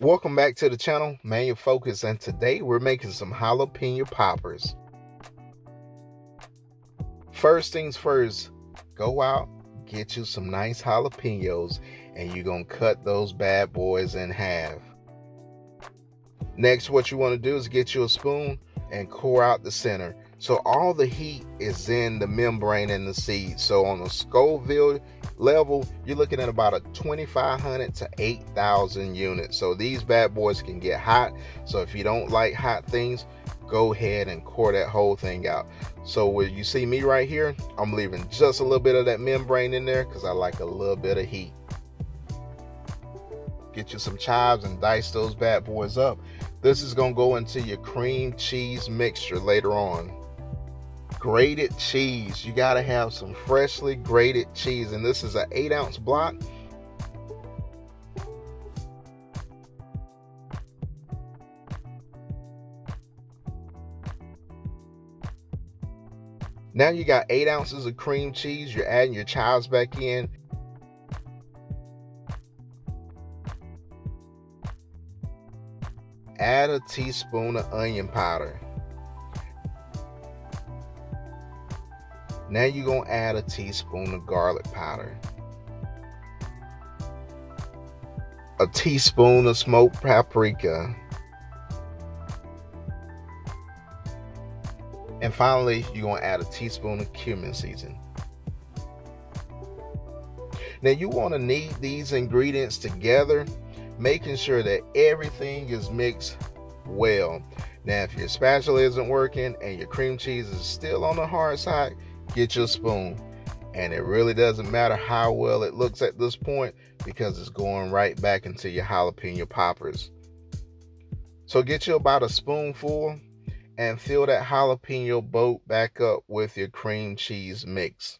Welcome back to the channel, Manual Focus, and today we're making some jalapeno poppers. First things first, go out, get you some nice jalapenos, and you're gonna cut those bad boys in half. Next, what you want to do is get you a spoon and core out the center. So all the heat is in the membrane and the seed. So on the Scoville level, you're looking at about a 2,500 to 8,000 units. So these bad boys can get hot. So if you don't like hot things, go ahead and core that whole thing out. So where you see me right here, I'm leaving just a little bit of that membrane in there because I like a little bit of heat. Get you some chives and dice those bad boys up. This is going to go into your cream cheese mixture later on. Grated cheese. You got to have some freshly grated cheese. And this is an 8 ounce block. Now you got 8 ounces of cream cheese. You're adding your chives back in. add a teaspoon of onion powder. Now you're going to add a teaspoon of garlic powder. A teaspoon of smoked paprika. And finally, you're going to add a teaspoon of cumin season. Now you want to knead these ingredients together making sure that everything is mixed well. Now, if your spatula isn't working and your cream cheese is still on the hard side, get your spoon. And it really doesn't matter how well it looks at this point because it's going right back into your jalapeno poppers. So get you about a spoonful and fill that jalapeno boat back up with your cream cheese mix.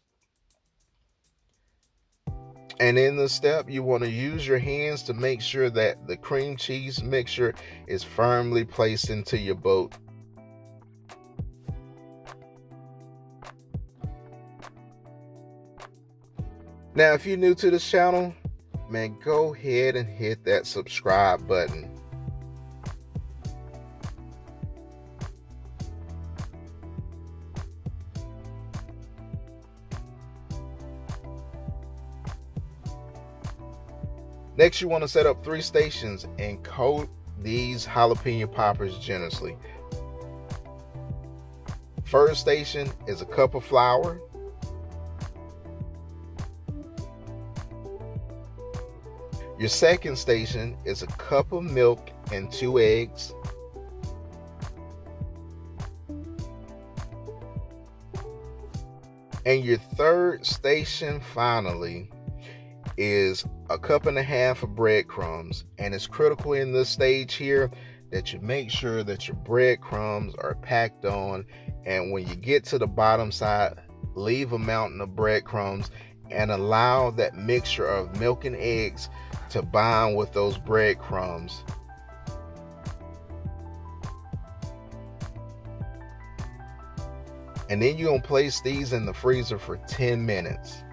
And in the step, you want to use your hands to make sure that the cream cheese mixture is firmly placed into your boat. Now, if you're new to this channel, man, go ahead and hit that subscribe button. Next, you want to set up three stations and coat these jalapeno poppers generously. First station is a cup of flour. Your second station is a cup of milk and two eggs. And your third station finally is a cup and a half of breadcrumbs. And it's critical in this stage here that you make sure that your breadcrumbs are packed on. And when you get to the bottom side, leave a mountain of breadcrumbs and allow that mixture of milk and eggs to bind with those breadcrumbs. And then you're going to place these in the freezer for 10 minutes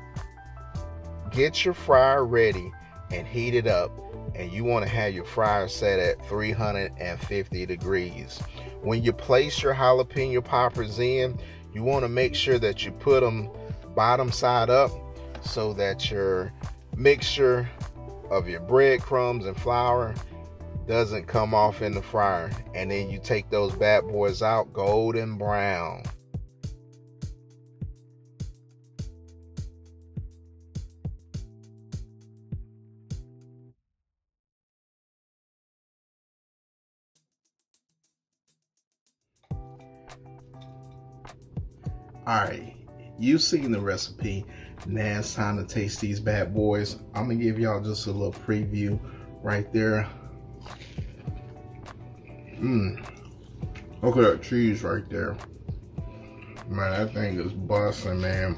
get your fryer ready and heat it up and you want to have your fryer set at 350 degrees when you place your jalapeno poppers in you want to make sure that you put them bottom side up so that your mixture of your breadcrumbs and flour doesn't come off in the fryer. And then you take those bad boys out golden brown. All right, you've seen the recipe. Now it's time to taste these bad boys. I'm gonna give y'all just a little preview right there. Mmm. Look at that cheese right there. Man, that thing is busting, man.